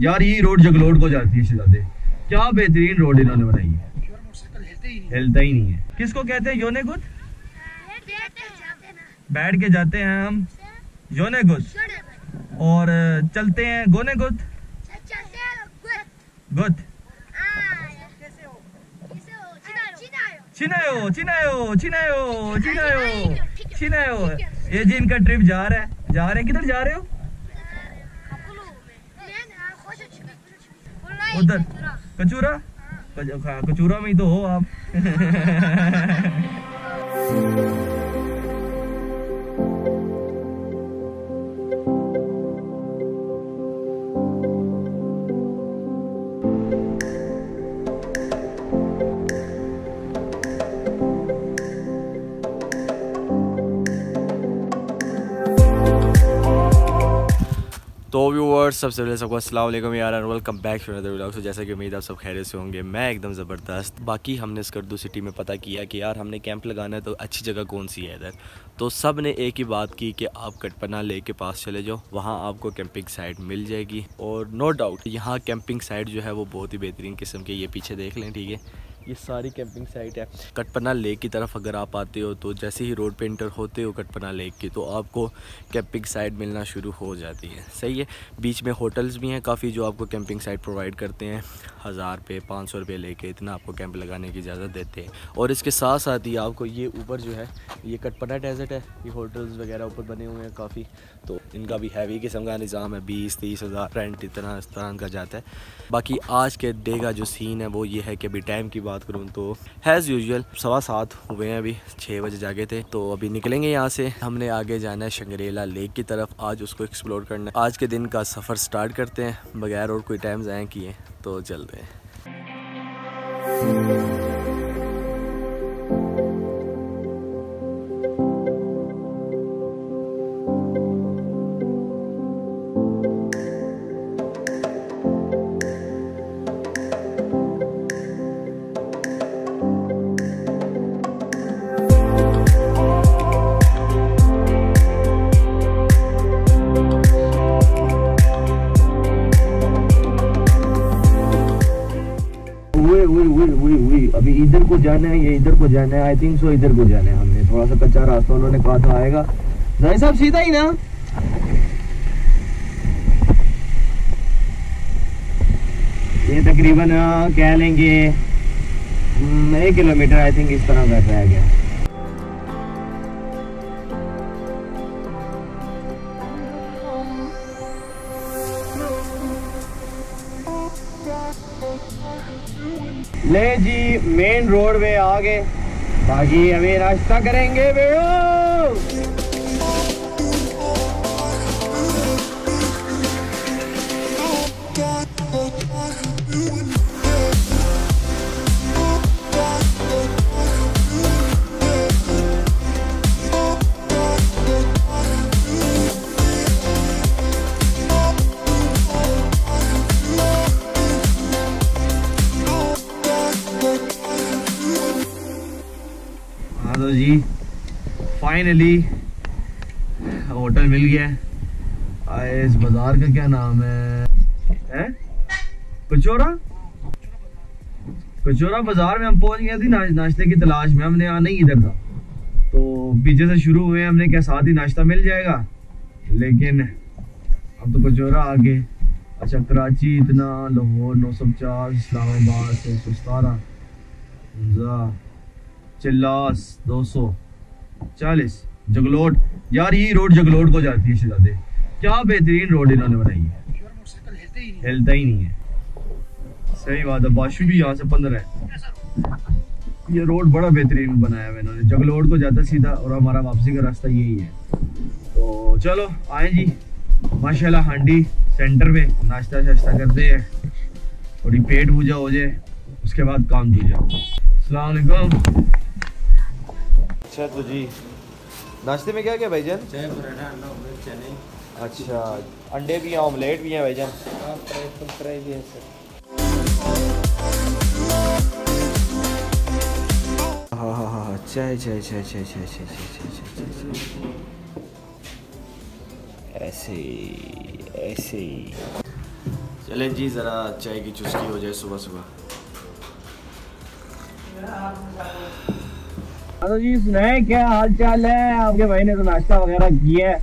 यार, ये रोड जगलोड को जाती है शहजादे क्या बेहतरीन रोड इन्होंने बनाई है। हिलता ही नहीं है। किसको कहते हैं? योने गुद बैठ के जाते हैं हम। योने गुद और चलते हैं गोने गुद गुद चिनायो चिनायो चिनायो चिनायो चिनायो। ये जी इनका ट्रिप जा रहा है। जा रहे हैं। किधर जा रहे हो? उधर। कचूरा? कचूरा में ही तो हो आप। सबसे सबको वालेकुम यार and welcome back to another vlog तो जैसा कि उम्मीद आप सब खैर से होंगे, मैं एकदम ज़बरदस्त। बाकी हमने स्कर्दू सिटी में पता किया कि यार, हमने कैंप लगाना है तो अच्छी जगह कौन सी है इधर? तो सबने एक ही बात की कि आप कटपना लेक के पास चले जाओ, वहाँ आपको कैंपिंग साइट मिल जाएगी। और नो डाउट यहाँ कैंपिंग साइट जो है वो बहुत ही बेहतरीन किस्म के, ये पीछे देख लें, ठीक है? ये सारी कैंपिंग साइट है। कटपना लेक की तरफ़ अगर आप आते हो तो जैसे ही रोड पे इंटर होते हो कटपना लेक की तो आपको कैंपिंग साइट मिलना शुरू हो जाती है। सही है, बीच में होटल्स भी हैं काफ़ी जो आपको कैंपिंग साइट प्रोवाइड करते हैं। हज़ार रुपये पाँच सौ रुपये लेके इतना आपको कैंप लगाने की इजाज़त देते हैं। और इसके साथ साथ ही आपको ये ऊपर जो है, ये कटपना डेजर्ट है। ये होटल्स वगैरह ऊपर बने हुए हैं काफ़ी। तो इनका भी हैवी किस्म का निज़ाम है। बीस, तीस हज़ार रेंट इतना, इस तरह का जाता है। बाकी आज के डे का जो सीन है वो ये है कि अभी टाइम की बात करूँ तो हैज़ यूजल सवा सात हुए हैं अभी छः बजे जागे थे तो अभी निकलेंगे यहाँ से। हमने आगे जाना है शंगरेला लेक की तरफ़। आज उसको एक्सप्लोर करना है। आज के दिन का सफ़र स्टार्ट करते हैं। बगैर और कोई टाइम ज़ाया किए तो चलते हैं। को जाना है ये इधर को जाना है आई थिंक सो इधर को जाना है हमने। थोड़ा सा कच्चा रास्ता उन्होंने कहा था आएगा। ज़ाहिर साहब सीधा ही ना। ये तकरीबन कह लेंगे हम्म, एक किलोमीटर आई थिंक इस तरह का रह गया ले जी मेन रोड पे आ गए बाकी अभी रास्ता करेंगे बेड़ो जी। फाइनली होटल मिल गया। है इस बाज़ार का क्या नाम है? हैं? कचोरा? कचोरा बाज़ार में हम पहुँच गए थे ना, नाश्ते की तलाश में। हमने आना ही इधर था तो पीछे से शुरू हुए हमने क्या साथ ही नाश्ता मिल जाएगा। लेकिन अब तो कचोरा आगे अच्छा कराची इतना लाहौर नौ सौ पचास इस्लामाबाद छः सौ सतारह चिल्लास, दो सौ चालीस, जगलोट। यार ये रोड जगलोट को जाती है शहजादे क्या बेहतरीन रोड इन्होंने बनाई है। हिलता ही नहीं है। सही बात है बाशु भी यहाँ से पंद्रह है। ये रोड बड़ा बेहतरीन बनाया है इन्होंने। जगलोट को जाता सीधा और हमारा वापसी का रास्ता यही है। तो चलो, आए जी। माशाल्लाह, हांडी सेंटर पे नाश्ता शाश्ता करते हैं। थोड़ी पेट पूजा हो जाए, उसके बाद काम दूजा अस्सलाम वालेकुम। अच्छा तो जी। नाश्ते में क्या क्या भाईजान चाय पराठा अंडा ऑमलेट चने अच्छा अंडे भी हैं ऑमलेट भी हैं भाईजान आप फ्राई भी है सर। हाँ हाँ हाँ हाँ चाय चाय चाय चाय चाय चाय चाय चाय चाय चाय चाय ऐसे ऐसे ही। चले जी ज़रा चाय की चुस्की हो जाए सुबह सुबह तो जी सुनाए, क्या हाल चाल है? आपके भाई ने तो नाश्ता वगैरह किया है।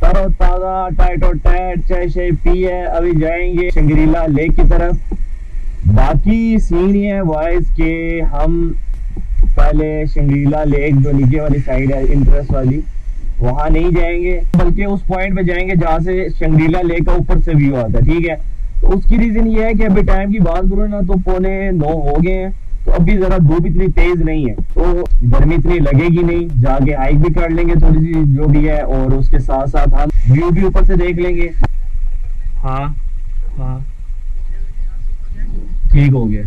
तरो ताज़ा टाइट और टाइट चाय शाय पी है। अभी जाएँगे शंगरीला लेक की तरफ़। बाकी सीन ये है वॉइस के हम पहले शंगरीला लेक, जो नीचे वाली साइड है इंटरेस्ट वाली, वहाँ नहीं जाएँगे। बल्कि उस पॉइंट पे जाएँगे जहाँ से शंगरीला लेक का ऊपर से व्यू आता है, ठीक है? तो उसकी रीजन ये है कि अभी टाइम की बात करो ना तो पौने नौ हो गए हैं। तो अभी जरा धूप इतनी तेज नहीं है तो गर्मी इतनी लगेगी नहीं जाके हाइक भी कर लेंगे थोड़ी सी जो भी है और उसके साथ साथ हम व्यू भी ऊपर से देख लेंगे। हाँ हाँ। ठीक हो गया।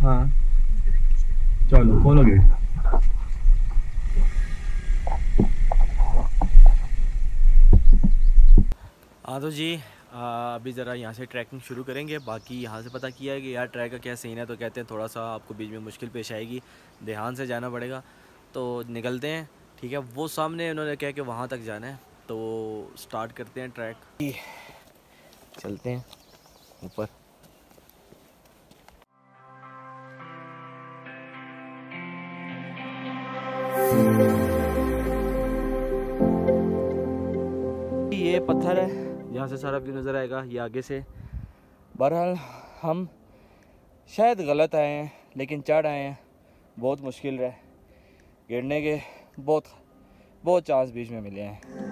हाँ। चलो खोलो गेट हाँ तो जी अभी ज़रा यहाँ से ट्रैकिंग शुरू करेंगे। बाकी यहाँ से पता किया है कि यार ट्रैक का क्या सीन है तो कहते हैं थोड़ा सा आपको बीच में मुश्किल पेश आएगी। ध्यान से जाना पड़ेगा। तो निकलते हैं, ठीक है? वो सामने उन्होंने कहा कि वहाँ तक जाना है तो स्टार्ट करते हैं ट्रैक। चलते हैं ऊपर। यहाँ से सारा व्यू नज़र आएगा, ये आगे से। बहरहाल, हम शायद गलत आए हैं, लेकिन चढ़ आए हैं। बहुत मुश्किल रहे। गिरने के बहुत बहुत चांस बीच में मिले हैं।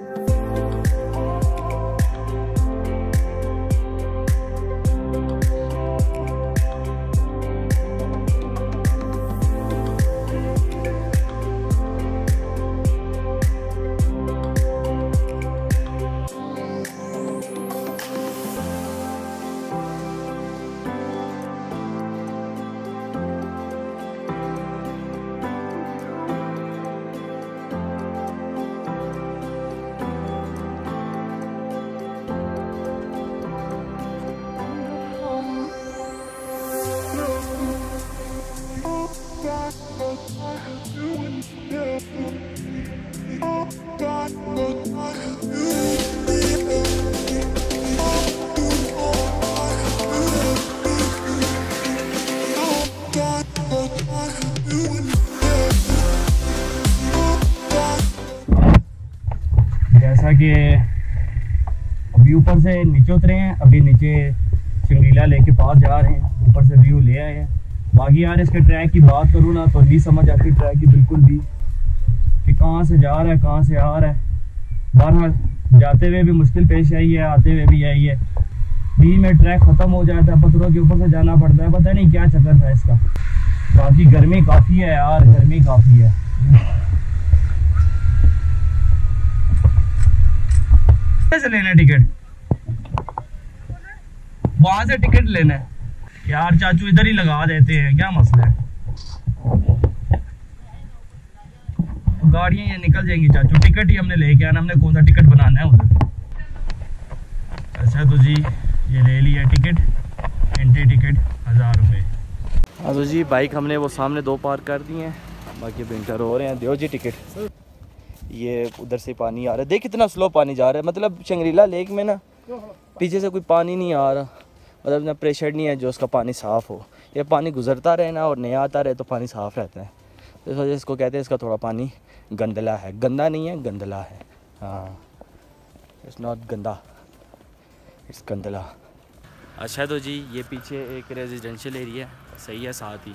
शंगीला लेक पास जा रहे हैं, ऊपर से व्यू ले आए हैं। बाकी यार, इसके ट्रैक की बात करूँ ना तो नहीं समझ आती ट्रैक की बिल्कुल भी, कि कहाँ से जा रहा है, कहाँ से आ रहा है। बहरहाल, जाते हुए भी मुश्किल पेश आई है, आते हुए भी आई है। बीच में ट्रैक ख़त्म हो जाता है, पत्थरों के ऊपर से जाना पड़ता है, पता नहीं क्या चक्कर था इसका। बाकी गर्मी काफ़ी है यार, गर्मी काफ़ी है। से लेना टिकट। वहाँ से टिकट लेना है। यार, चाचू, इधर ही लगा देते हैं। क्या मसला है? गाड़ियाँ ये निकल जाएँगी, चाचू। टिकट ही हमने लेके आना। हमने कौन सा टिकट बनाना है उधर? अच्छा तो जी, ये ले लिया टिकट एंट्री टिकट हज़ार रुपये हाँ तो जी बाइक हमने वो सामने दो पार्क कर दी हैं। बाकी विंटर हो रहे हैं। दियो जी टिकट ये उधर से पानी आ रहा है। देख कितना स्लो पानी जा रहा है। मतलब शंगरीला लेक में ना, पीछे से कोई पानी नहीं आ रहा। मतलब इतना प्रेशर नहीं है जो उसका पानी साफ़ हो। ये पानी गुजरता रहे ना और नया आता रहे तो पानी साफ़ रहता है। इस वजह इसको कहते हैं इसका थोड़ा पानी गंदला है। गंदा नहीं है, गंदला है। हाँ। इट्स नॉट गंदा। इट्स गंदला। अच्छा तो जी, ये पीछे एक रेजिडेंशियल एरिया है। सही है, साथ ही।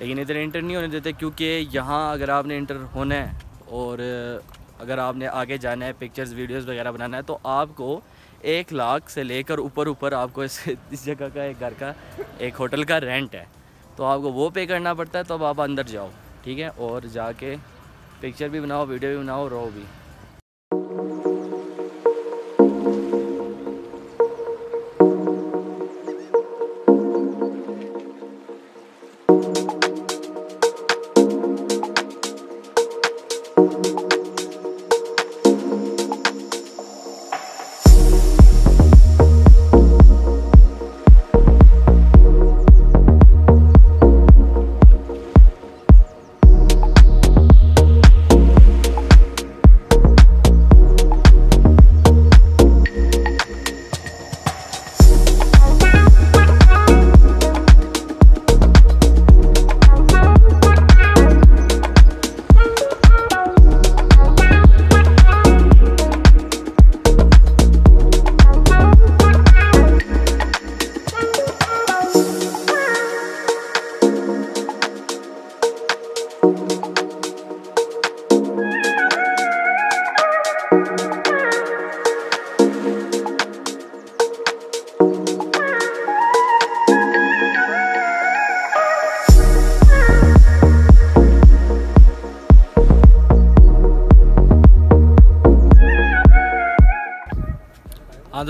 लेकिन इधर इंटर नहीं होने देते क्योंकि यहाँ अगर आपने इंटर होना है और अगर आपने आगे जाना है पिक्चर्स वीडियोस वगैरह बनाना है तो आपको एक लाख से लेकर ऊपर ऊपर आपको इस इस जगह का, एक घर का, एक होटल का रेंट है। तो आपको वो पे करना पड़ता है तब तो आप अंदर जाओ, ठीक है? और जाके पिक्चर भी बनाओ वीडियो भी बनाओ, रहो भी।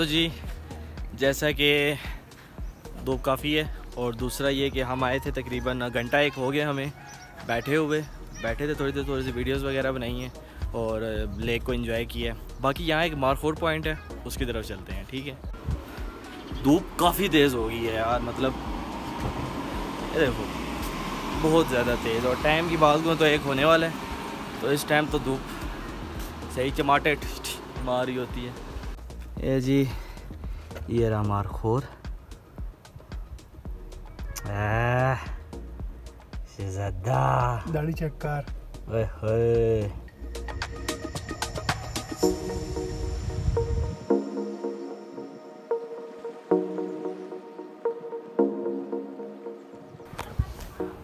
तो जी, जैसा कि धूप काफ़ी है और दूसरा ये कि हम आए थे तकरीबन घंटा एक हो गया हमें बैठे हुए। बैठे थे थोड़ी देर थोड़ी सी वीडियोस वगैरह बनाई हैं और लेक को एंजॉय किया है। बाकी यहाँ एक मारखोर पॉइंट है, उसकी तरफ़ चलते हैं, ठीक है? धूप काफ़ी तेज़ हो गई है यार मतलब देखो, बहुत ज़्यादा तेज़ और टाइम की बात करूँ तो एक होने वाला है तो इस टाइम तो धूप सही चमाटे, मार होती है। ये जी ये रहा मारखोर शहजादा दाढ़ी चेक कर। ओए होए।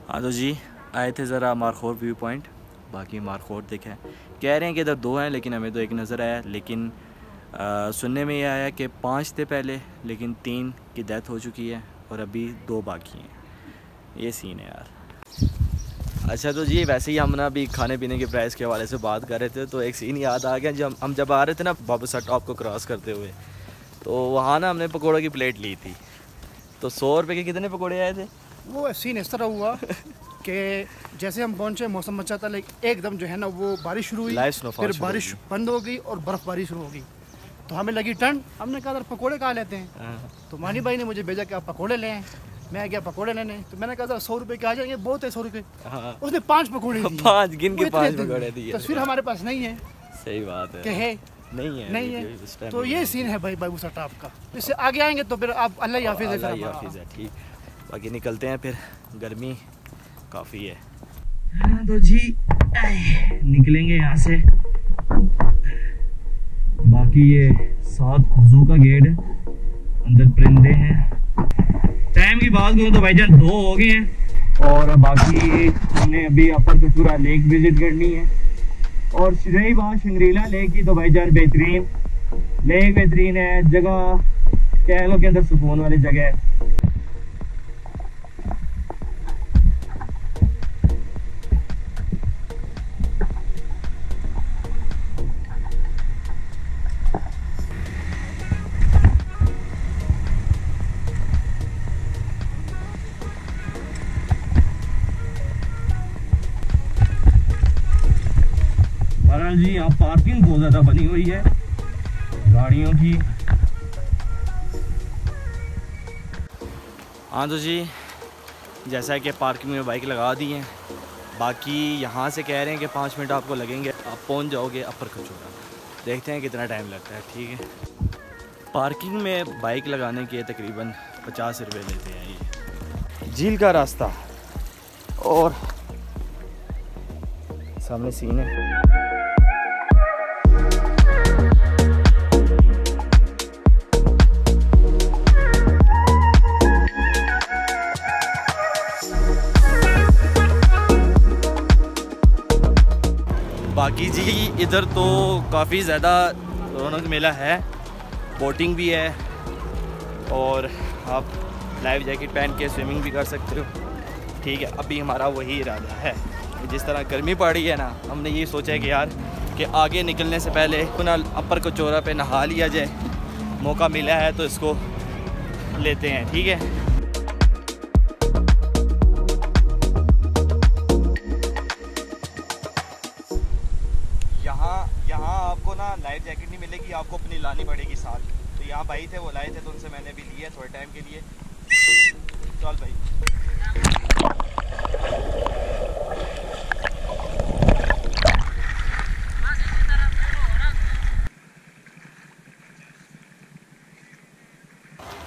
हाँ तो जी आए थे ज़रा मारखोर व्यू पॉइंट बाकी मारखोर देखें। कह रहे हैं कि इधर दो हैं लेकिन हमें तो एक नज़र आया लेकिन आ, सुनने में ये आया कि पाँच थे पहले लेकिन तीन की डेथ हो चुकी है और अभी दो बाकी हैं। ये सीन है यार। अच्छा तो जी वैसे ही हम ना अभी खाने पीने के प्राइस के हवाले से बात कर रहे थे तो एक सीन याद आ गया जब हम जब आ रहे थे ना बाबू सा टॉप को क्रॉस करते हुए तो वहाँ ना हमने पकौड़ों की प्लेट ली थी। तो सौ रुपये के कितने पकौड़े आए थे? वो सीन इस तरह हुआ कि जैसे हम पहुँचे मौसम अच्छा था लेकिन एकदम जो है ना वो बारिश शुरू हुई फिर बारिश बंद हो गई और बर्फबारी शुरू हो गई। तो हमें लगी ठंड। हमने कहा यार पकोड़े खा लेते हैं। हाँ। तो मानी भाई ने मुझे भेजा कि आप पकोड़े लें। मैं गया पकोड़े लेने। तो मैंने कहा था सौ रुपए के आ जाएँगे बहुत है सौ रुपये हाँ। उसने पाँच पकोड़े दिए। पाँच गिन के पाँच। पकौड़े दिए। तस्वीर हमारे पास नहीं है। सही बात है। कि है नहीं है। नहीं है तो ये सीन है। भाई बाबू सटाप का। इससे आगे आएँगे तो फिर आप अल्लाह हाफिज़ है अल्लाह हाफिज़ है ठीक। बाकी निकलते हैं फिर। गर्मी काफ़ी है। हाँ तो जी निकलेंगे यहाँ से। बाकी ये सात जू का गेट है, अंदर परिंदे हैं। टाइम की बात करूँ तो भाईजान दो हो गए हैं और बाकी हमने अभी अपर कसूरा लेक विज़िट करनी है। और रही बात शंग्रीला लेक की तो भाईजान बेहतरीन, लेक बेहतरीन है, जगह कह लो के अंदर सुकून वाली जगह है। पार्किंग बहुत ज़्यादा बनी हुई है। गाड़ियों की। हाँ तो जी, जैसा कि पार्किंग में बाइक लगा दी है। बाकी यहाँ से कह रहे हैं कि पाँच मिनट आपको लगेंगे। आप पहुँच जाओगे अपर कचोरा। देखते हैं कितना टाइम लगता है, ठीक है? पार्किंग में बाइक लगाने के तकरीबन पचास रुपये लेते हैं ये। झील का रास्ता। और सामने सीन है। जी, इधर तो काफ़ी ज़्यादा रौनक मेला है। बोटिंग भी है और आप लाइफ जैकेट पहन के स्विमिंग भी कर सकते हो। ठीक है, अभी हमारा वही इरादा है। जिस तरह गर्मी पड़ रही है ना, हमने ये सोचा है कि यार, कि आगे निकलने से पहले पुनः अपर को कचोरा पे नहा लिया जाए। मौका मिला है तो इसको लेते हैं, ठीक है? लाइफ जैकेट नहीं मिलेगी, आपको अपनी लानी पड़ेगी साथ। तो यहाँ भाई थे, वो लाए थे तो उनसे मैंने भी लिया थोड़े टाइम के लिए। चल भाई।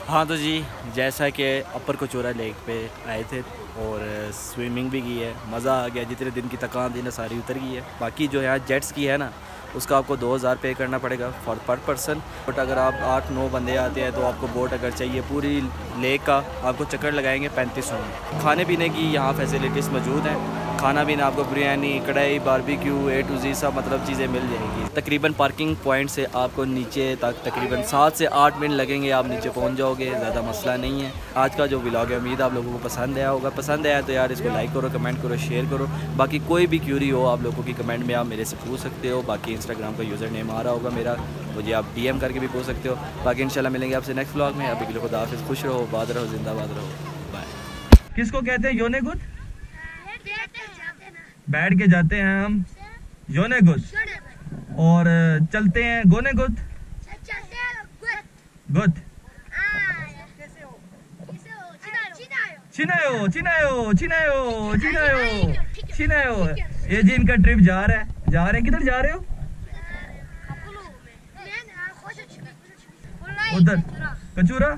हाँ तो जी, जैसा कि अपर कचोरा लेक पे आए थे और स्विमिंग भी की है, मज़ा आ गया। जितने दिन की थकान थी ना, सारी उतर गई है। बाकी जो यहाँ जेट्स की है ना उसका आपको दो हज़ार पे करना पड़ेगा फॉर पर पर्सन बट अगर आप आठ नौ बंदे आते हैं तो आपको बोट अगर चाहिए पूरी लेक का, आपको चक्कर लगाएँगे पैंतीस सौ में। खाने पीने की यहाँ फैसिलिटीज़ मौजूद हैं। खाना पीना आपको बिरयानी, कढ़ाई बारबेक्यू ए टू जी सब मतलब चीज़ें मिल जाएँगी। तकरीबन पार्किंग पॉइंट से आपको नीचे तक तकरीबन सात से आठ मिनट लगेंगे, आप नीचे पहुँच जाओगे, ज़्यादा मसला नहीं है। आज का जो व्लॉग है, उम्मीद आप लोगों को पसंद आया होगा। पसंद आया तो यार इसको लाइक करो कमेंट करो शेयर करो। बाकी कोई भी क्यूरी हो, आप लोगों की कमेंट में आप मेरे से पूछ सकते हो। बाकी इंस्टाग्राम का यूज़र नेम आ रहा होगा मेरा, मुझे आप डीएम करके भी पूछ सकते हो। बाकी इंशाल्लाह मिलेंगे आपसे नेक्स्ट ब्लॉग में। अभी के खुश रहो बाद रहो, जिंदाबाद रहो। बाय किसको कहते हैं? योने गुद बैठ के जाते हैं हम। योने गुद और चलते हैं गोने गुद। गुद चिनायो चिनायो चिनायो चिनायो चिनायो। ये जी इनका ट्रिप जा रहा है। जा रहे हैं। किधर जा रहे हो? उधर। कचूरा?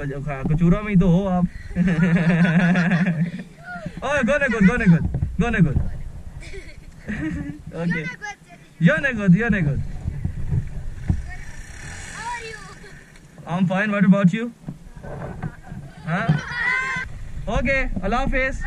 कच- कचूरा में ही तो हो आप। ओए गोने गुड गोने good गोने good okay. You're not good. You're not good. How are you? I'm fine. What about you? Huh? Okay. Allah face.